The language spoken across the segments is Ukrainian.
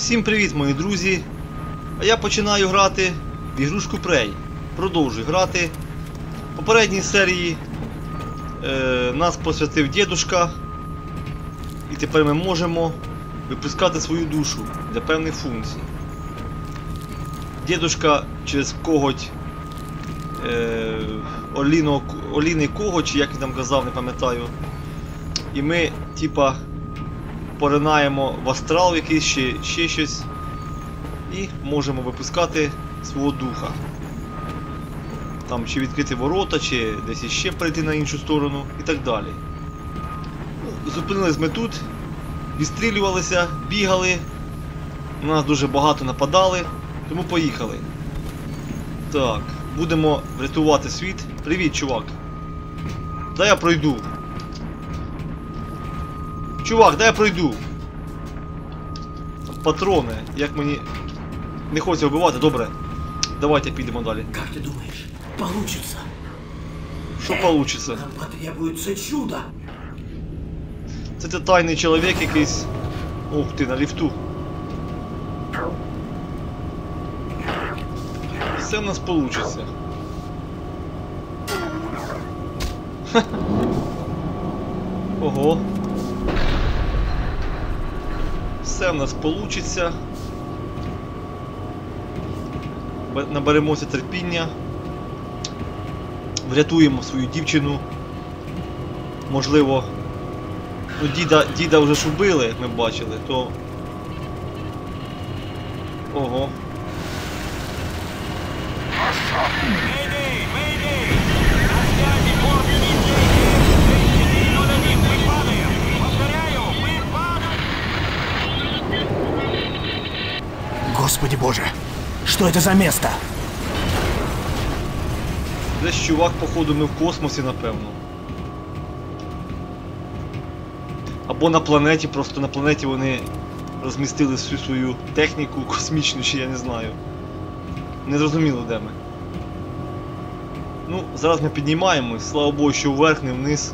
Всім привіт, мої друзі! А я починаю грати в ігрушку Prey. Продовжую грати. В попередній серії е, нас посвятив дідушка. І тепер ми можемо випускати свою душу для певних функцій. Дідушка через коготь е, Оліно, Оліни Коготь, як він там казав, не пам'ятаю. І ми, типа, поринаємо в астрал якийсь ще, ще щось і можемо випускати свого духа. Там чи відкрити ворота, чи десь іще перейти на іншу сторону і так далі. Ну, Зупинились ми тут, відстрілювалися, бігали, на нас дуже багато нападали, тому поїхали. Так, будемо рятувати світ. Привіт, чувак. Дай я пройду. Чувак, дай я пройду. Патрони, як мені. Не хочеться вбивати, добре. Давайте підемо далі. Как ты думаешь, получится? Що получиться? Нам потребуется чудо. Це ти тайний чоловік якийсь. Ух ти, на ліфту. Все в нас получиться. Ого. Все в нас получиться. Наберемося терпіння. Врятуємо свою дівчину. Можливо, Ну, діда, діда вже ж убили, ми бачили, то. Ого. Что это за место? Десь чувак, походу, ми в космосі, напевно. Або на планеті, просто на планеті вони розмістили всю свою техніку космічну, чи я не знаю. Не зрозуміло, де ми. Ну, зараз ми піднімаємось, слава Богу, що вверх, не вниз.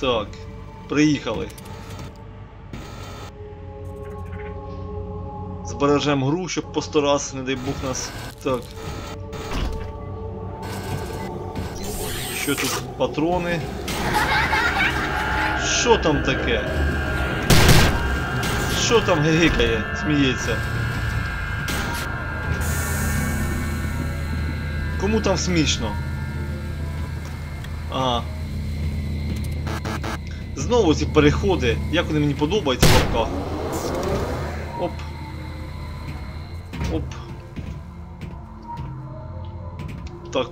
Так, приїхали. Збережемо гру, щоб по сто раз, не дай Бог нас. Так. Що тут? Патрони. Що там таке? Що там гигикає, сміється? Кому там смішно? Ага. Знову ці переходи, як вони мені подобаються в лапках.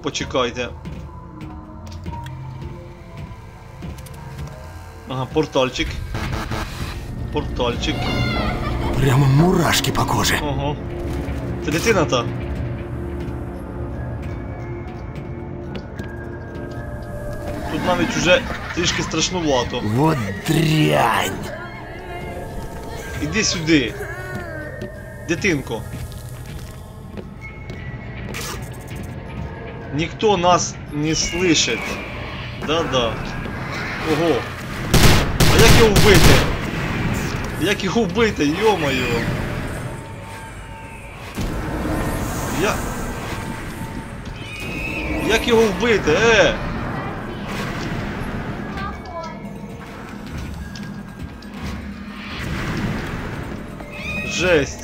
Почекайте. Ага, портальчик. Портальчик. Прямо мурашки по коже. Ого. Це дитина та. Тут навіть уже трішки страшнувато. Вот дрянь. Іди сюди. Дитинко. Ніхто нас не слышит. Да-да. Ого. А як його вбити? Як його вбити, йо-моє. Я... Як його вбити, е? Жесть.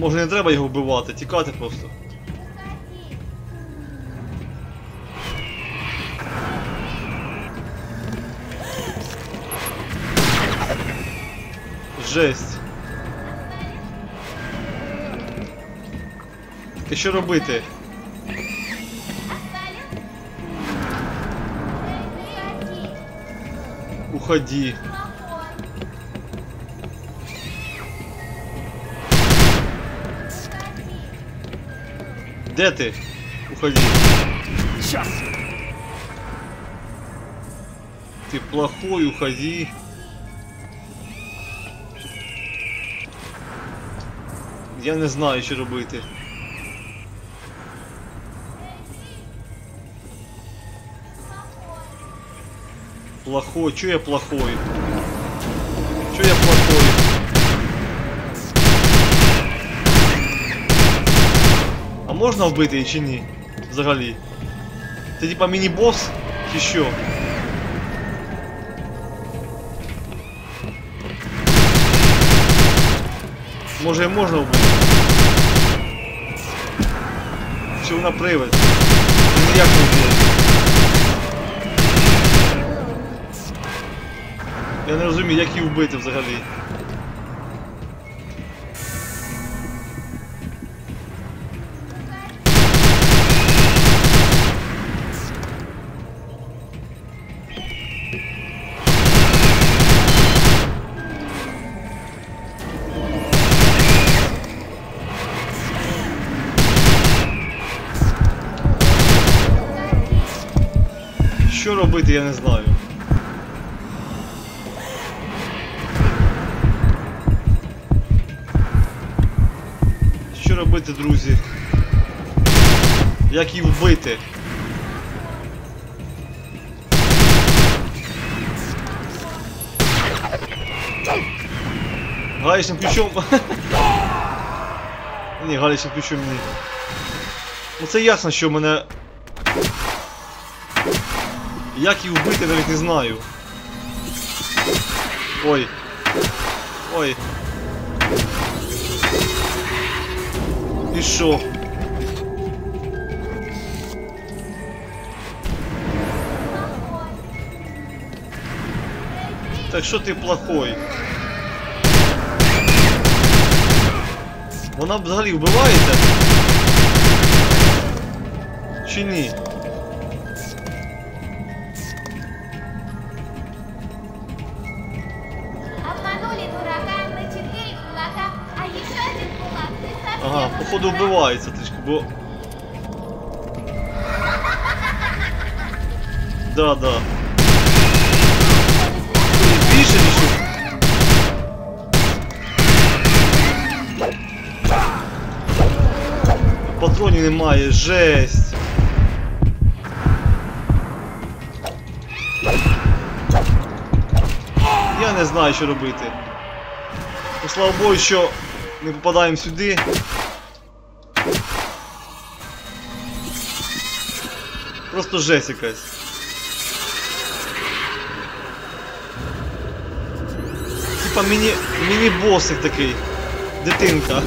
Може не треба його вбивати, тікати просто. Жесть. І що робити? Уходи. Де ти? Уходи. Сейчас. Ты плохой, уходи. Я не знаю, що робити. Плохой. Чё я плохой? Чё я плохой? А можна вбити її чи ні? Взагалі. Це типа міні-босс чи що? Може і можна вбити? Чи вона привид? Чи ніяк не вбити? Я не розумію, як її вбити взагалі. Робити, я не знаю. Що робити, друзі? Як її вбити? Гаечним ключом. Ні, гаечним ключом ні. Ну це ясно, що мене. Як її вбити, навіть не знаю. Ой. Ой. І що? Так що ти плохой? Вона взагалі вбивається? Чи ні? Походу вбивається трішки, бо. Да, да. Більше чи? Патронів немає, жесть. Я не знаю, що робити. Ну, слава Богу, що не попадаємо сюди. Просто жесть якась. Типа міні... міні-босик такий. Дитинка.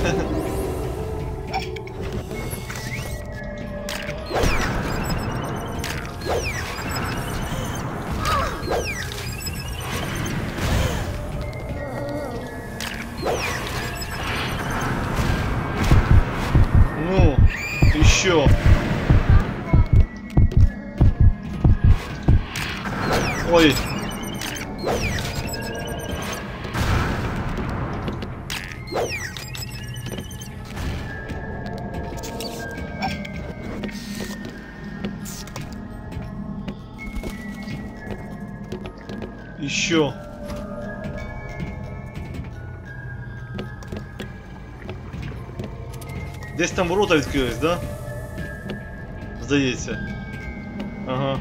Там ворота відкрились, да? Здається. Ага.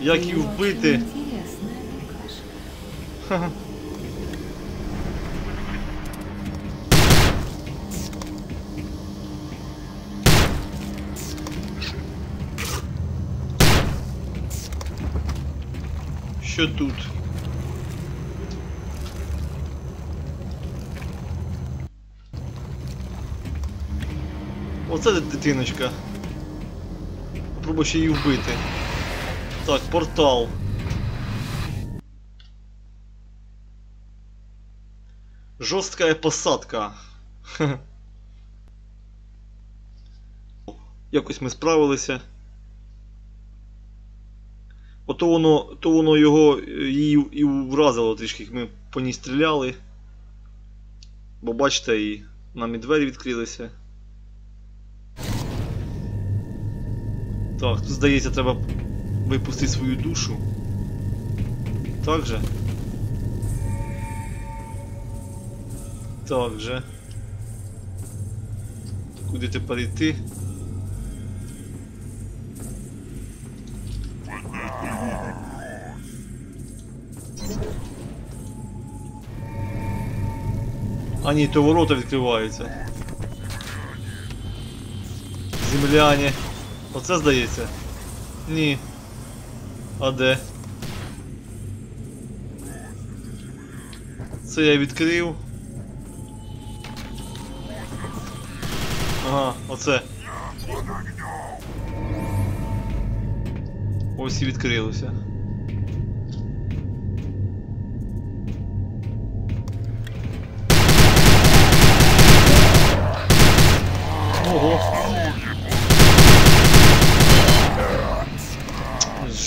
Як її вбити? Ха-ха. Що тут? Оце дитиночка. Попробуй ще її вбити. Так, портал. Жорсткая посадка. Якось ми справилися. Ото воно, то воно його е, її і вразило трішки, як ми по ній стріляли. Бо бачите, і нам і двері відкрилися. Так, тут здається, треба випустити свою душу. Так же. Так же. Куди тепер йти? А ні, то ворота відкриваються. Земляне. Оце здається? Ні. А де? Це я відкрив. Ага, оце. Ось і відкрилося. Ого.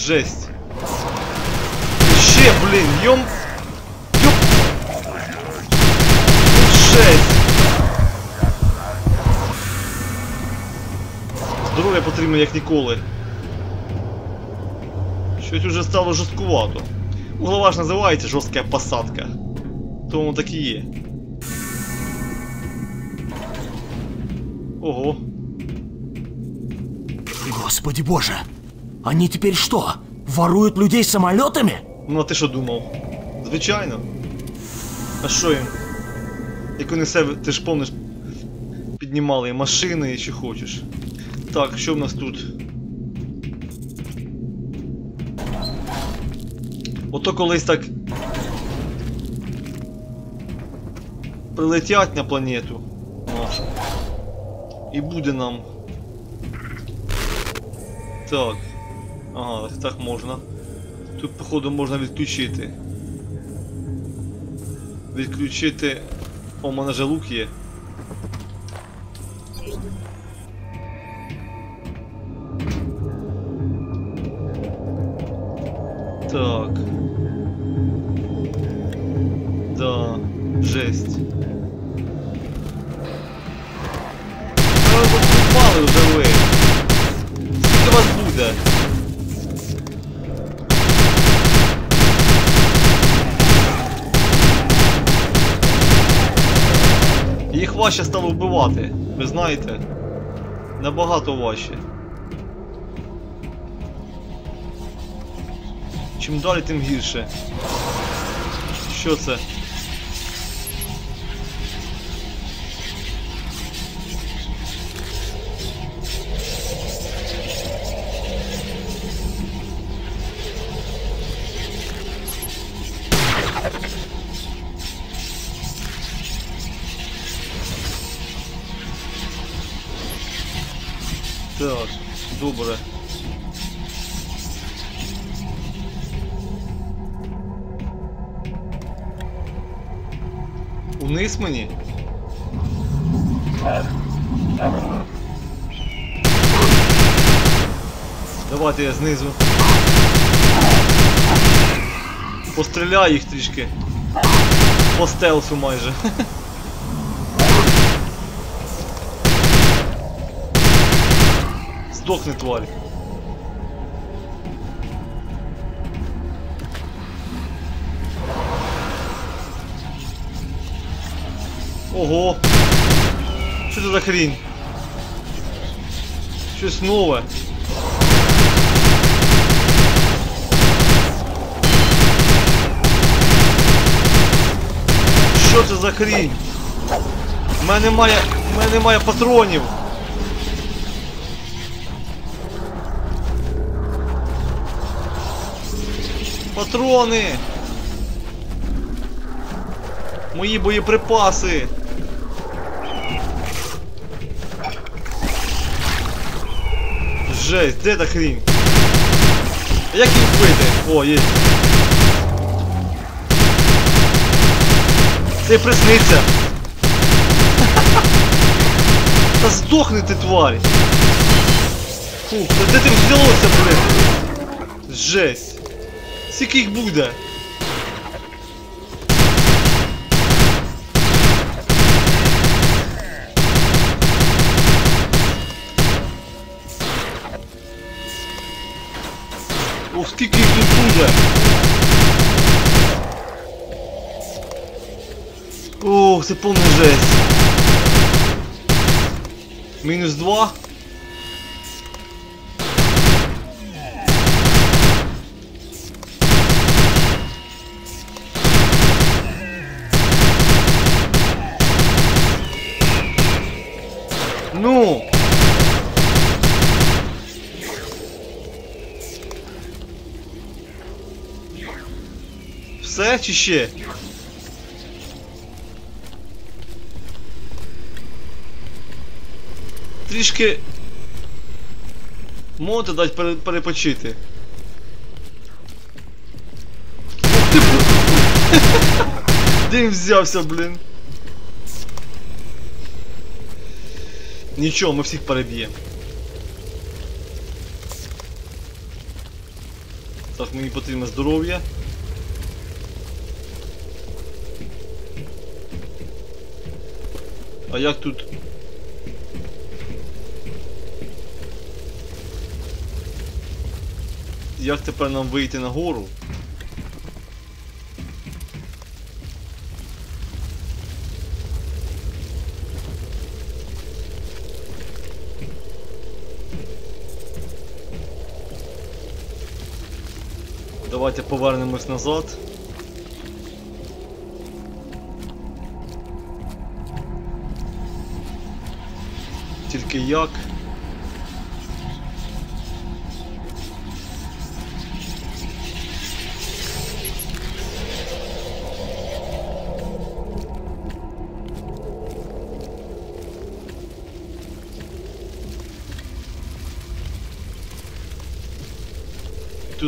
Жесть. Ще, блін, йом... Йоп... Жесть. Здоров'я потрібно як ніколи. Щось уже стало жорсткувато. Углова ж називається жорстка посадка. Тому так і є. Ого. Господи боже! Они теперь что, воруют людей самолетами? Ну а ти що думав? Звичайно. А що їм? Як вони себе, ти ж помниш, піднімали і машини і що хочеш. Так, що в нас тут? Ото колись так. Прилетять на планету нашу. І буде нам. Так. Ага, так можна. Тут, походу, можна відключити. Відключити. О, у мене же лук є. Так. Важче ви знаєте? Набагато важче. Чим далі, тим гірше. Що це? Знизу. Постріляю їх трішки. По стелсу майже. Здохни, тварь. Ого! Що це за хрінь? Щось нове. Що це за хрінь? У мене немає. У мене немає патронів. Патрони! Мої боєприпаси! Жесть, де та хрінь? Як їх вбити? О, є. Це присниться. Та здохни ти, тварь! Фух, та де ти взялося, блин? Жесть. Скільки їх буде? Ох, скільки їх тут буде? Ух, це повна жесть. Мінус два. Ну! Все чи ще? Трішки можете дати пере- перепочити. Він взявся, блін? Нічого, ми всіх переб'ємо. Так, мені потрібно здоров'я. А як тут? Як тепер нам вийти на гору? Давайте повернемось назад. Тільки як?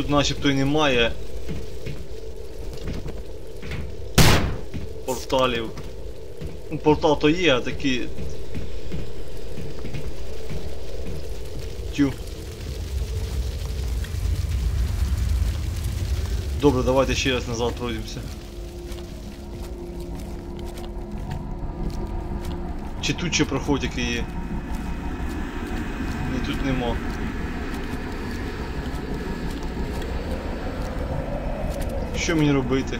Тут начебто і немає порталів. Ну, портал то є, а такі. Тю. Добре, давайте ще раз назад пройдемося. Чи тут ще проход який є? Ні, тут нема. Що мені робити?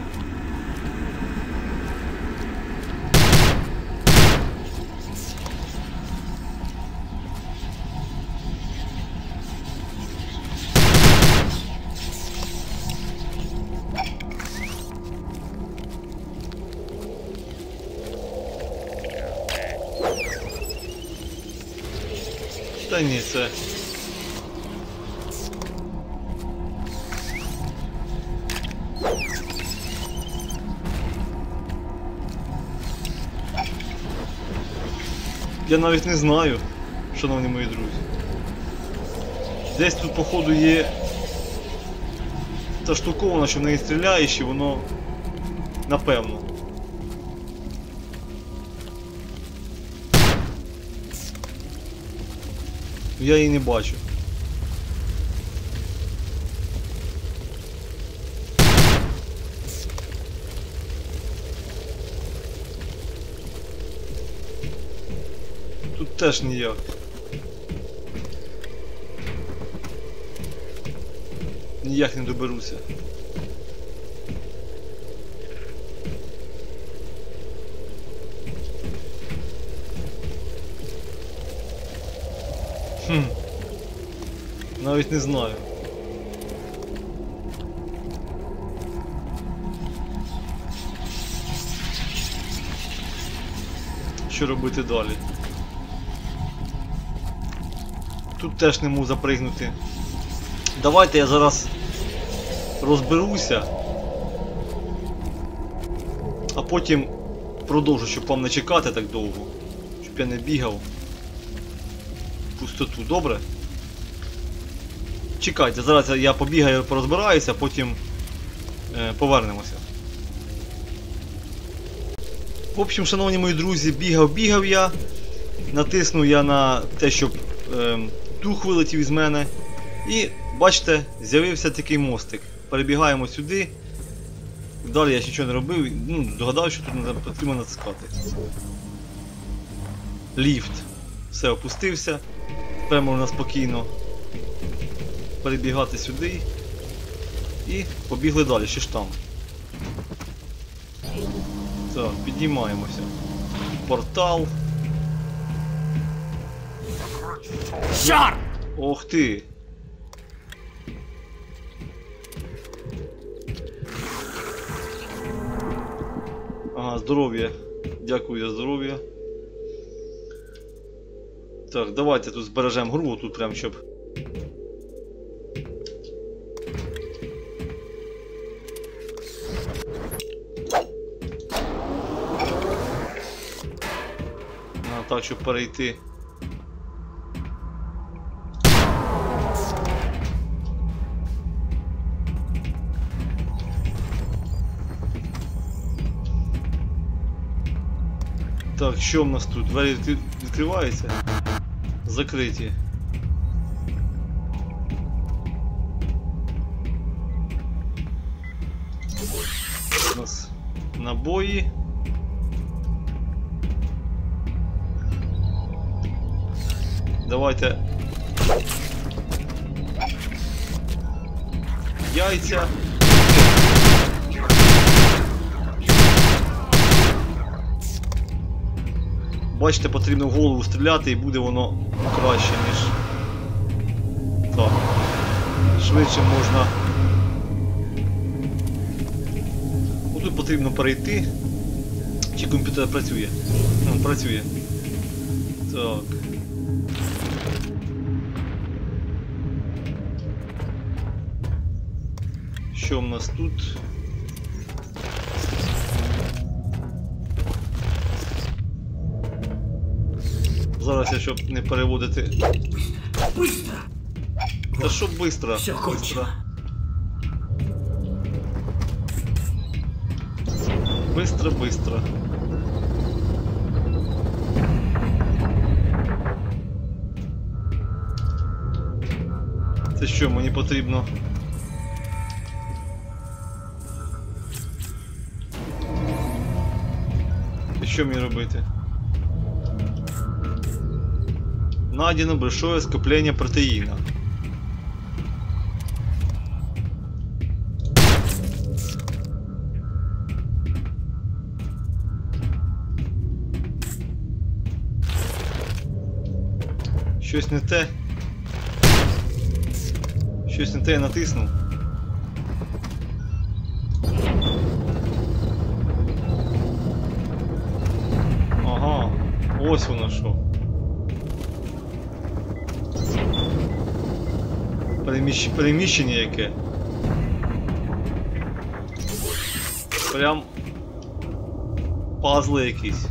Та ні, це. Я навіть не знаю, шановні мої друзі. Десь тут, походу, є та штукована, що в неї стріляєш і воно напевно. Я її не бачу. Тут теж ніяк. Ніяк не доберуся. Хм. Навіть не знаю. Що робити далі? Тут теж не можу запригнути. Давайте я зараз розберуся. А потім продовжу, щоб вам не чекати так довго. Щоб я не бігав. Пустоту, добре? Чекайте, зараз я побігаю, порозбираюся, а потім е, повернемося. В общем, шановні мої друзі, бігав, бігав я. Натиснув я на те, щоб ем, дух вилетів із мене. І бачите, з'явився такий мостик. Перебігаємо сюди. Далі я ще нічого не робив, ну, догадав, що тут потрібно натискати. Ліфт. Все, опустився. Тепер можна спокійно перебігати сюди. І побігли далі, ще ж там. Так, піднімаємося. Портал. Шар! Ох ти! Ага, здоров'я. Дякую за здоров'я. Так, давайте тут збережемо гру, тут прям щоб. А, так, щоб перейти. Так, що в нас тут? Двері відкри- відкриваються? Закриті. У нас набої. Давайте. Яйця. Бачите, потрібно в голову стріляти і буде воно краще, ніж. Так. Швидше можна. Тут потрібно перейти. Чи комп'ютер працює? Ну, працює. Так. Що в нас тут? Зараз я щоб не переводити. Быстро! Та що быстро? Все быстро. кончено. Быстро, быстро. Це що, мені потрібно? І що мені робити? Найдено большое скопление протеїна. Щось не те. Щось не те я натиснув. Ага, ось воно що. Переміщ... Переміщення яке. Прям пазли якісь.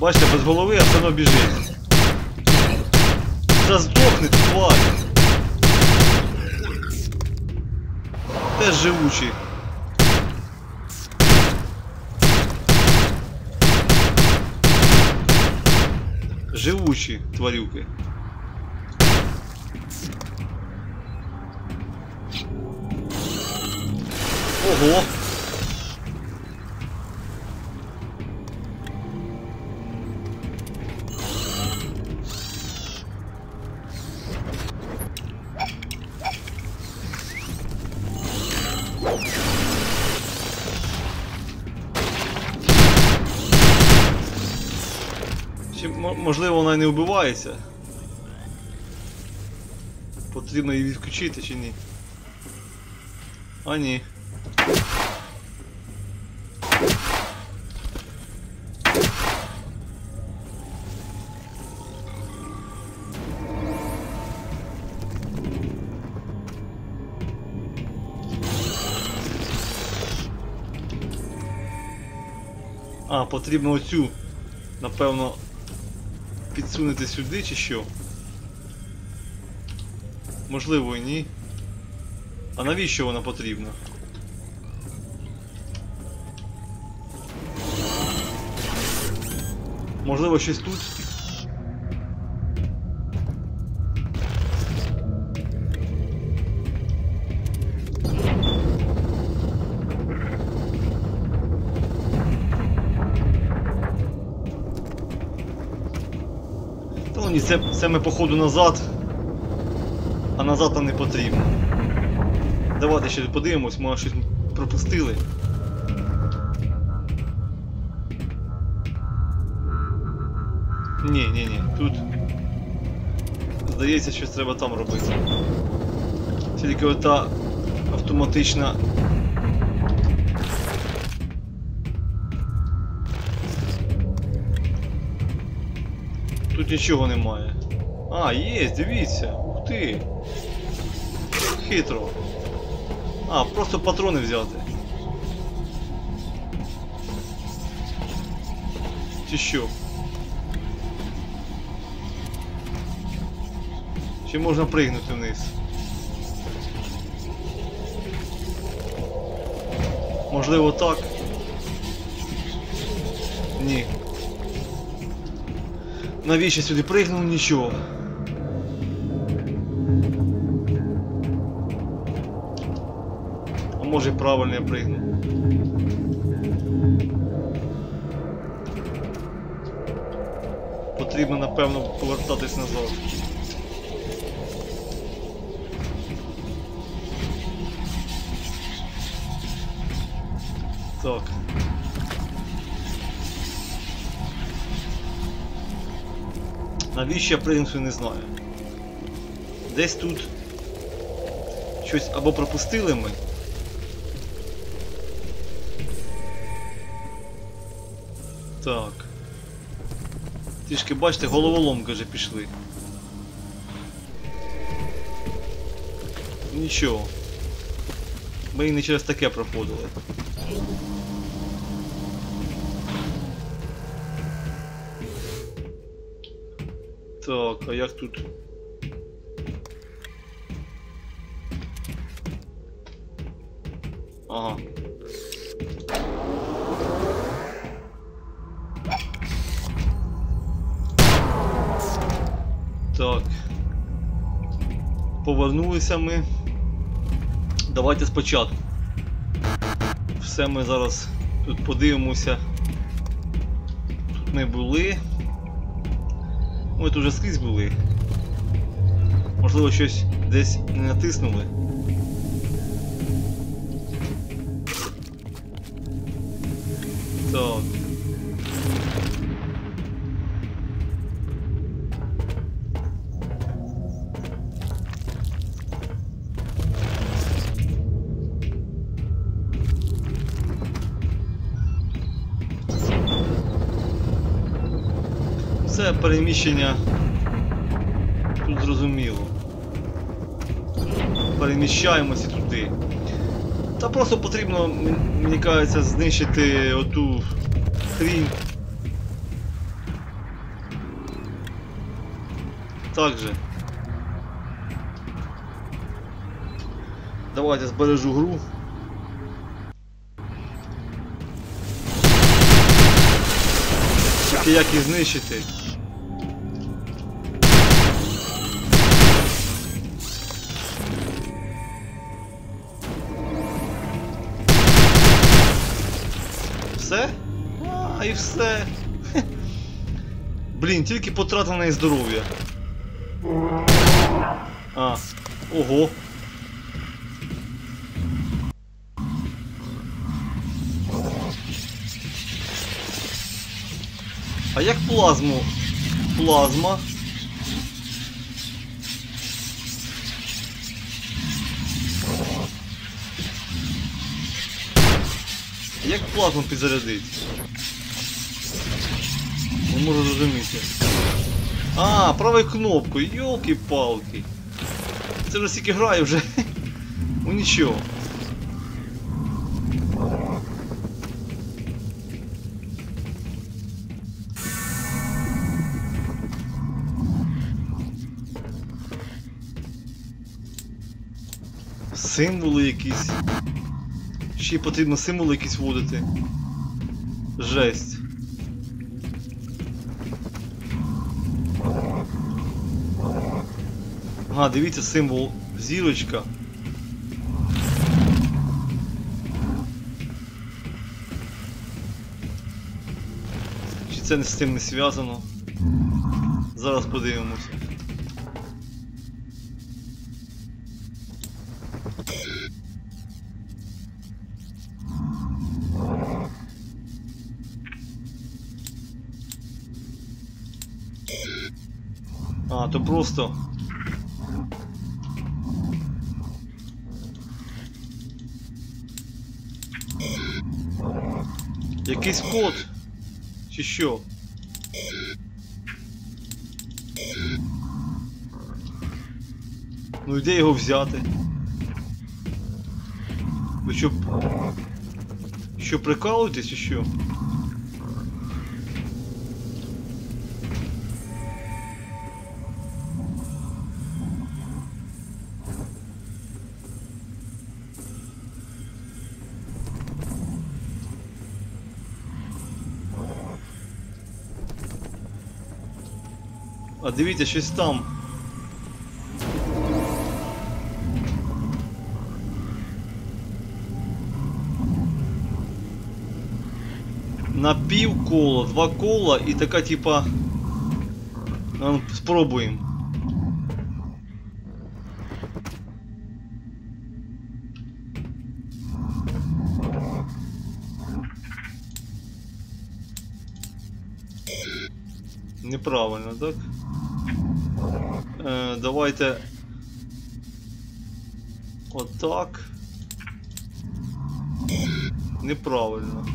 Бачите, без голови, а все одно біжить. Та здохни, тварь! Теж живучий. Живучі тварюки. Ого! Вбивається? Потрібно її відключити чи ні? А ні. А, потрібно оцю, напевно, підсунути сюди чи що? Можливо і ні. А навіщо вона потрібна? Можливо, щось тут? Це, це ми походу назад. А назад нам не потрібно. Давайте ще подивимось, може щось пропустили. Ні, ні, ні, тут. Здається, щось треба там робити. Тільки ота автоматична. Тут нічого немає. А, є, дивіться. Ух ти. Як Хитро. А, просто патрони взяти. Чи що? Чи можна пригнути вниз? Можливо так? Ні. Навіщо сюди пригнув? Нічого. А може правильно я пригнув. Потрібно напевно повертатись назад. Так. Навіщо я пригнувся, не знаю. Десь тут щось або пропустили ми. Так. Трішки бачите, головоломки вже пішли. Нічого. Ми і не через таке проходили. Так, а як тут? Ага. Так. Повернулися ми. Давайте спочатку. Все ми зараз тут подивимося. Тут ми були. Тут вже скрізь були. Можливо, щось десь не натиснули. Так. Переміщення тут зрозуміло. Переміщаємося туди. Та просто потрібно, мені кажеться, знищити оту хрінь. Так же. Давайте збережу гру. Тільки як їх знищити. Все. Блін, тільки неї здоров'я. А, ого. А як плазму? Плазма. Як плазму підзарядити? Не можу зрозуміти. А, правою кнопкою, йолки-палки. Це вже стільки граю вже. Ну нічого. Символи якісь. Ще й потрібно символи якісь вводити. Жесть. Ага, дивіться символ зірочка. Чи це з цим не зв'язано? Зараз подивимося. А, то просто Якийсь код. Чи що? Ну і де його взяти? Ви що? Що прикалуєтесь чи що? А дивіться, щось там. На пів кола, два кола і така типа. А, Спробуємо. Неправильно, так? Е, давайте. Отак. Неправильно.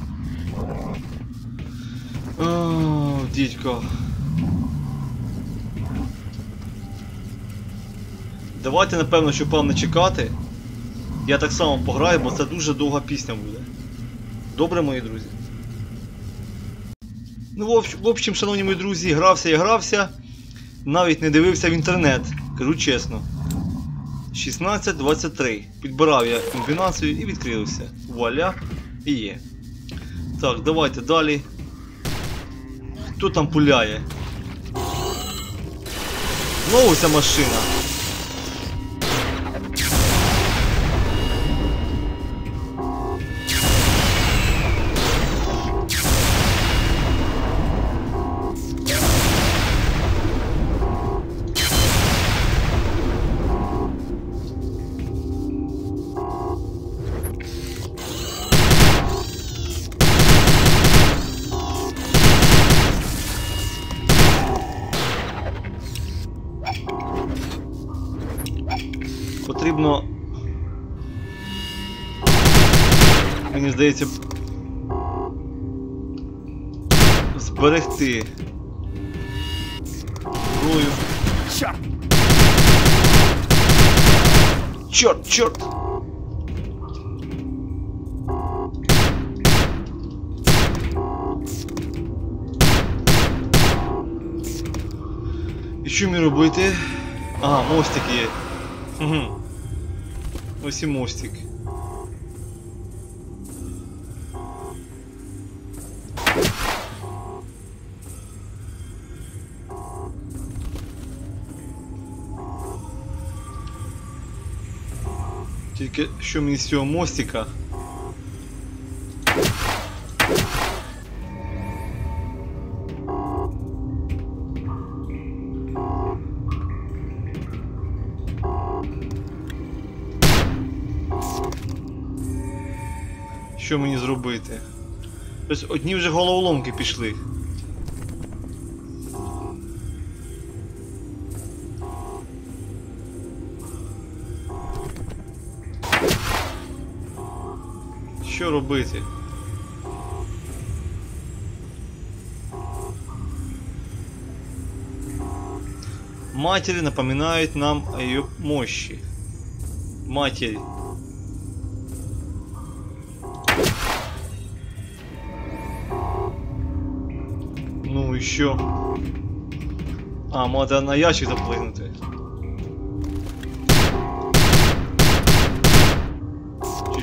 О, дідько. Давайте, напевно, щоб вам не чекати. Я так само пограю, бо це дуже довга пісня буде. Добре, мої друзі? Ну, в в общем, шановні мої друзі, грався і грався. Навіть не дивився в інтернет, кажу чесно. 16.23. Підбирав я комбінацію і відкрився. Вуаля, і є. Так, давайте далі. Хто там пуляє? Знову ця машина. Чорт, чорт! І що мені робити? Ага, мостик є. Угу. Ось і мостик. Тільки що мені з цього мостика? Що мені зробити? Тобто одні вже головоломки пішли. Робити? Матери напоминают нам о ее мощи. Матери. Ну що? А, можна на ящик заплигнути. Чи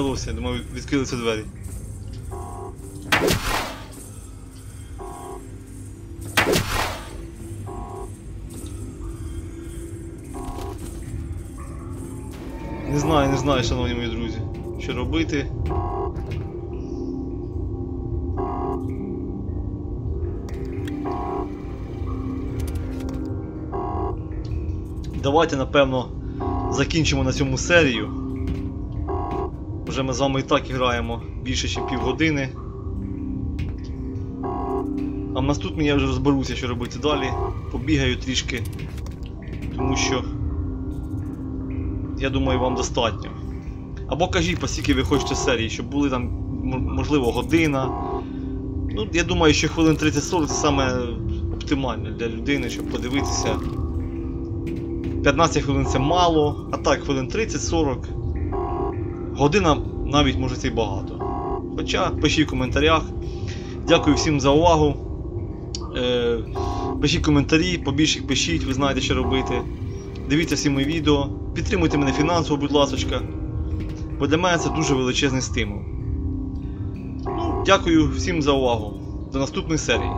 здавався, я думав, відкрилися двері. Не знаю, не знаю, шановні мої друзі, що робити. Давайте, напевно, закінчимо на цьому серію. Вже ми з вами і так граємо більше, ніж півгодини. А в наступній я вже розберуся, що робити далі. Побігаю трішки. Тому що. Я думаю, вам достатньо. Або кажіть, по скільки ви хочете серії, щоб були там, можливо, година. Ну, я думаю, що хвилин 30-40 це саме оптимально для людини, щоб подивитися. 15 хвилин це мало, а так, хвилин 30-40. Година навіть може це й багато. Хоча пишіть в коментарях. Дякую всім за увагу. Е, пишіть коментарі, побільше пишіть, ви знаєте, що робити. Дивіться всі мої відео. Підтримуйте мене фінансово, будь ласка. Бо для мене це дуже величезний стимул. Ну, дякую всім за увагу. До наступної серії.